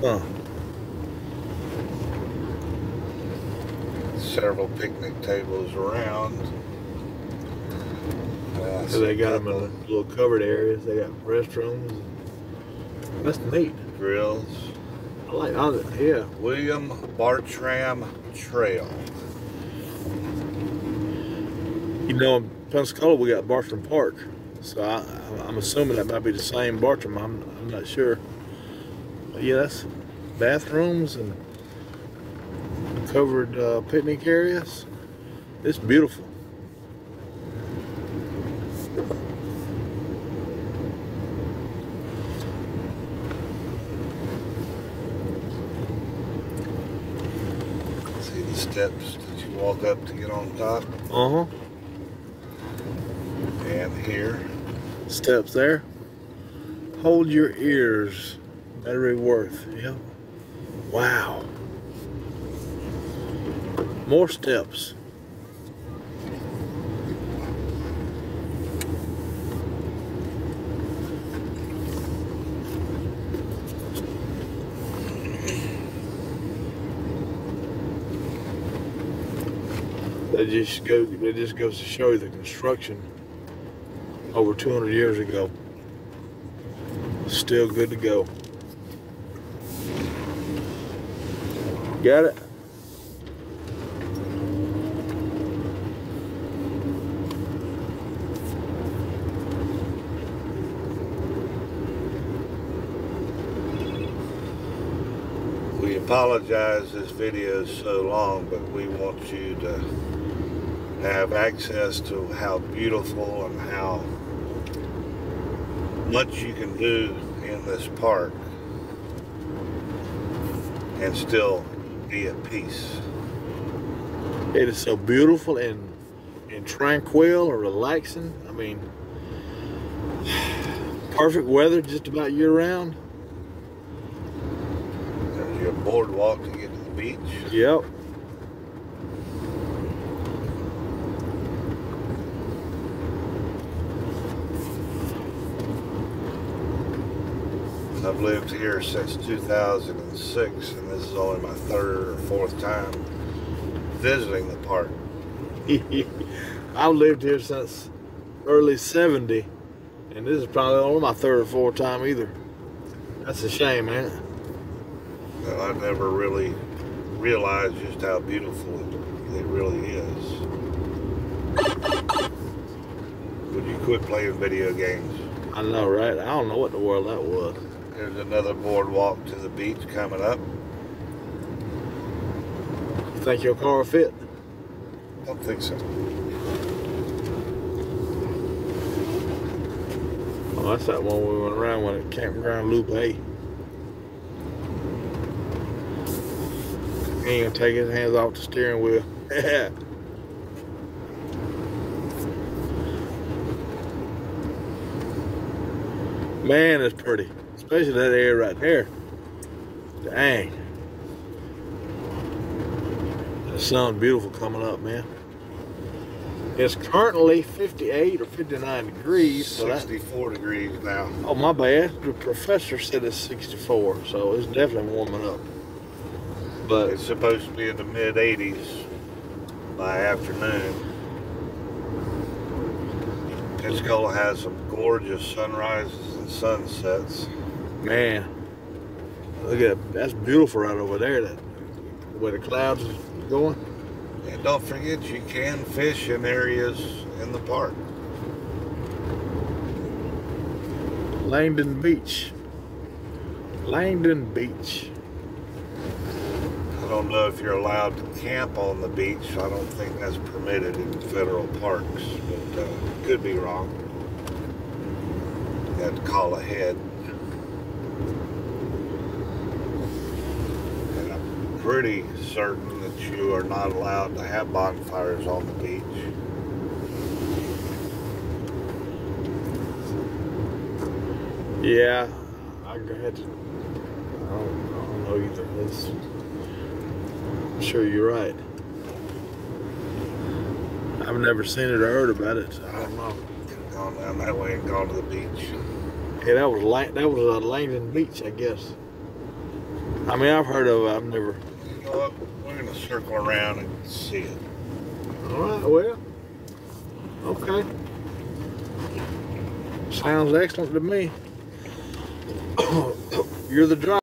Huh. Several picnic tables around. Uh, So they got them in little covered areas. They got restrooms. That's neat. grills. I like, I, yeah. William Bartram Trail. You know, in Pensacola we got Bartram Park, so I, I'm assuming that might be the same Bartram. I'm, I'm not sure. Yeah, that's bathrooms and covered uh, picnic areas. It's beautiful. See the steps that you walk up to get on top. Uh huh. And here, Steps there. Hold your ears. Battery Worth. Yep. Wow. More steps. That just go. That just goes to show you the construction over 200 years ago. Still good to go. Got it? we apologize this video is so long, but we want you to have access to how beautiful and how much you can do in this park and still be at peace. It is so beautiful and and tranquil and relaxing. I mean, perfect weather just about year round. There's your boardwalk to get to the beach. Yep. I've lived here since 2006, and this is only my third or fourth time visiting the park. I've lived here since early 70, and this is probably only my third or fourth time either. That's a shame, man. And I never really realized just how beautiful it, it really is. Would you quit playing video games? I know, right? I don't know what the world that was. There's another boardwalk to the beach coming up. You think your car will fit? Don't think so. Oh, that's that one we went around with at Campground Loop A. He ain't gonna take his hands off the steering wheel. Man, it's pretty. Especially that area right there. Dang. The sun's beautiful coming up, man. It's currently 58 or 59 degrees. So that, 64 degrees now. oh, my bad. The professor said it's 64, so it's definitely warming up. But It's supposed to be in the mid 80s by afternoon. Pensacola has some gorgeous sunrises and sunsets. Man, look at that's beautiful right over there. That where the clouds is going. And don't forget, you can fish in areas in the park. Langdon Beach. Langdon Beach. I don't know if you're allowed to camp on the beach. I don't think that's permitted in federal parks, but uh, could be wrong. You to call ahead. And I'm pretty certain that you are not allowed to have bonfires on the beach. Yeah, I had to. I don't, I don't know either. It's, I'm sure you're right. I've never seen it or heard about it. I don't know. Gone down that way and gone to the beach. Yeah, that was Lang- that was uh, Langdon Beach, I guess. I mean, I've heard of it. I've never. Know? We're gonna circle around and see it. All right. Well. Okay. Sounds excellent to me. You're the driver.